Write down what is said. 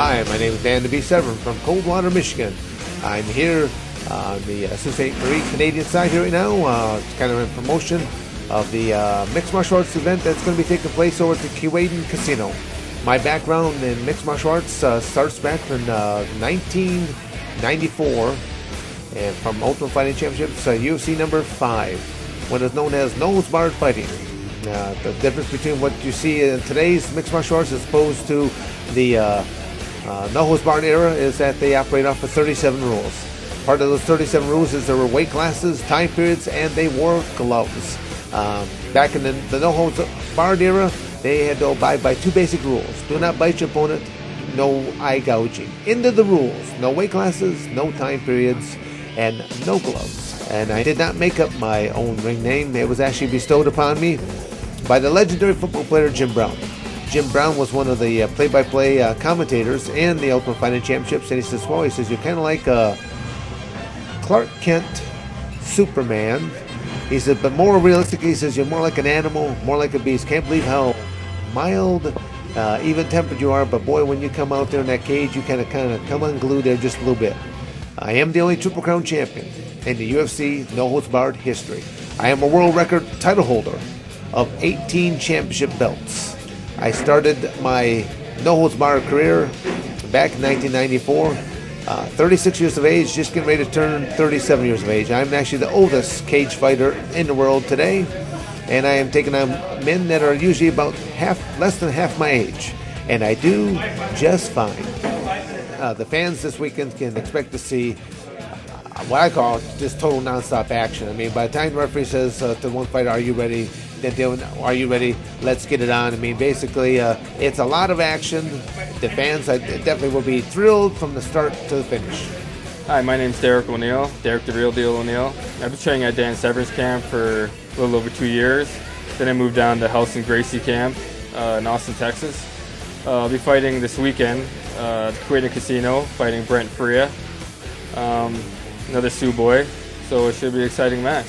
Hi, my name is Dan DeB Severn from Coldwater, Michigan. I'm here on the uh, Sault. Marie Canadian side here right now. Uh, it's kind of a promotion of the uh, mixed martial arts event that's going to be taking place over at the Kewadin Casino. My background in mixed martial arts uh, starts back in uh, 1994 and from Ultimate Fighting Championships, uh, UFC number five, what is known as nose barred fighting. Uh, the difference between what you see in today's mixed martial arts as opposed to the uh, no holds barred era is that they operate off of 37 rules. Part of those 37 rules is there were weight classes, time periods, and they wore gloves. Um, back in the, the no holds barred era, they had to abide by two basic rules: do not bite your opponent, no eye gouging. Into the rules: no weight classes, no time periods, and no gloves. And I did not make up my own ring name; it was actually bestowed upon me by the legendary football player Jim Brown. Jim Brown was one of the uh, play-by-play uh, commentators in the Ultimate Fighting Championships, and he says, "Well, he says you're kind of like uh, Clark Kent, Superman." He said, but more realistically, he says you're more like an animal, more like a beast. Can't believe how mild, uh, even-tempered you are. But boy, when you come out there in that cage, you kind of, kind of come unglued there just a little bit. I am the only Triple Crown champion in the UFC No Holds Barred history. I am a world record title holder of 18 championship belts. I started my no holds barred career back in 1994. Uh, 36 years of age, just getting ready to turn 37 years of age. I'm actually the oldest cage fighter in the world today, and I am taking on men that are usually about half, less than half my age, and I do just fine. Uh, the fans this weekend can expect to see uh, what I call just total nonstop action. I mean, by the time the referee says uh, to one fighter, "Are you ready?" Then they "Are you ready? Let's get it on." I mean, basically, uh, it's a lot of action. The fans I definitely will be thrilled from the start to the finish. Hi, my name's Derek O'Neill, Derek the Real Deal O'Neill. I've been training at Dan Severn's camp for a little over two years. Then I moved down to Helson Gracie camp uh, in Austin, Texas. Uh, I'll be fighting this weekend at uh, Kewadin Casino, fighting Brent Faria, um, another Soo boy. So it should be an exciting match.